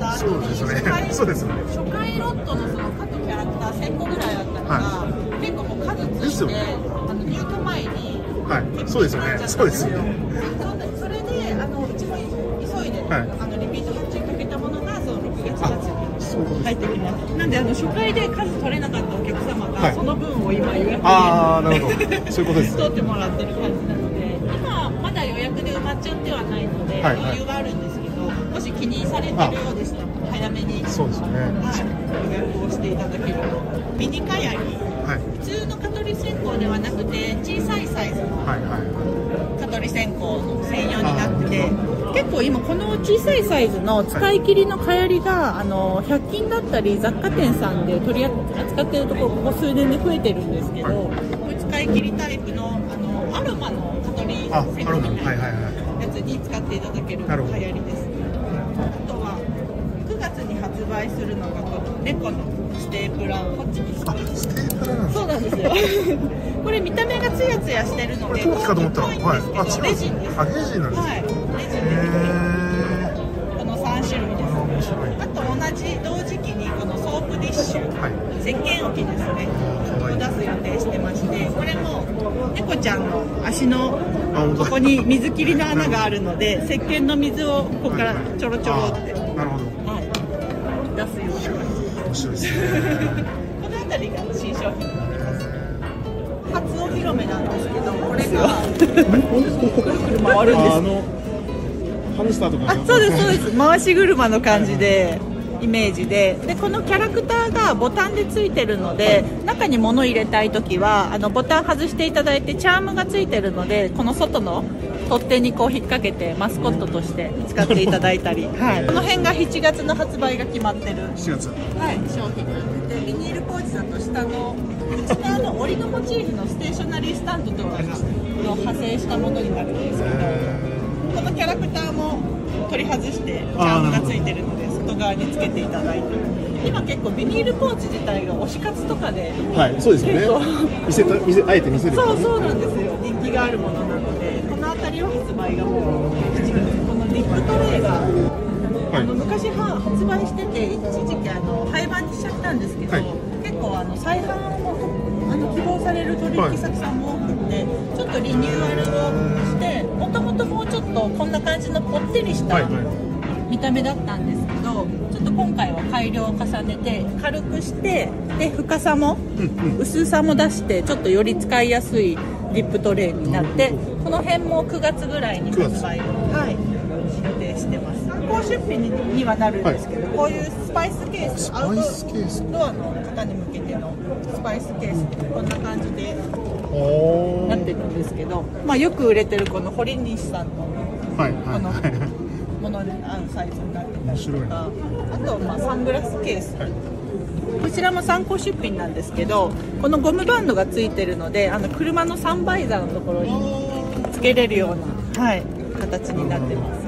あとそうですね。初回そうですよね。初回ロットのその各キャラクター1000個ぐらいあったのが、は結構もう数ついて、あの入荷前にはい。結そうですよね。そうですよね。それであのうちも急いで、はい。あのリピート発注かけたものがその6月末に入ってきます。なんであの初回で数取れなかったお客様が、はい。その分を今予約でああなるほど。そういうことです取ってもらってる感じなので今まだ予約で埋まっちゃってはないので、はい余裕はあるんですけどもし気にされてるようでした。ら早めに。そうですよね。はい、予約をしていただける。とミニカヤリはい。普通の蚊取り線香ではなくて小さいサイズ。の蚊取り線香の専用になってて結構今この小さいサイズの使い切りの蚊やりがあの100均だったり雑貨店さんで取り扱ってるところここ数年で増えてるんですけど、はい。こういう使い切りタイプのあのアロマの蚊取りあ線香みたいなやつに使っていただけるなるほど。流行りです。あとは9月に発売するのがこの猫のステープラーこっちにステあープステープラそうなんですよ。これ見た目がツヤツヤしてるの。で陶器かと思ったらはい。あ違うレジンです。あレジンなんですはい。レジンこの3種類ですあと同じ同時期にこのソープディッシューはい。石鹸置きですね。を出す予定してましてこれも猫ちゃんの足のここに水切りの穴があるので石鹸の水をここからちょろちょろって、あなるほど。はい、出すような面白いですねこの辺りが新商品になります初お披露目なんですけどこれがくるくる回るんですあのハムスターとかあそうですそうです。回し車の感じでイメージででこのキャラクターがボタンでついてるので中に物入れたい時はあのボタン外していただいてチャームがついてるのでこの外の取っ手にこう引っ掛けてマスコットとして使っていただいたり、はい、この辺が7月の発売が決まってる。7月。はい、商品なんでビニールポーチだと下の内側の折りのモチーフのステーショナリースタンドとかがの派生したものになるんですけどこのキャラクターも取り外してチャームがついてるので外側につけていただいて今結構ビニールポーチ自体が推し活とかではいそうですよね。見せた見せあえて見せるそうそうなんですよ。人気があるものなのでがもう7月このリップトレイがあの昔は発売してて一時期あの廃盤にしちゃったんですけど、はい。結構あの再販をあの希望される取引先さんも多くて、ちょっとリニューアルをしてもともともうちょっとこんな感じのぽってりした、はいはい。見た目だったんですけどちょっと今回は改良を重ねて軽くしてで深さも薄さも出してちょっとより使いやすいリップトレイになってこの辺も9月ぐらいに発売を、はい、予定してます。参考出品ににはなるんですけど、こういうスパイスケーススパイスケース。アウトドアの方に向けてのスパイスケースってこんな感じでなってるんですけど、まあ、よく売れてるこの堀西さんのはいこのはいはい。ものに合うサイズになってたりとかあとまあサングラスケース、こちらも参考出品なんですけどこのゴムバンドがついてるのであの車のサンバイザーのところにつけれるような、はい、形になってます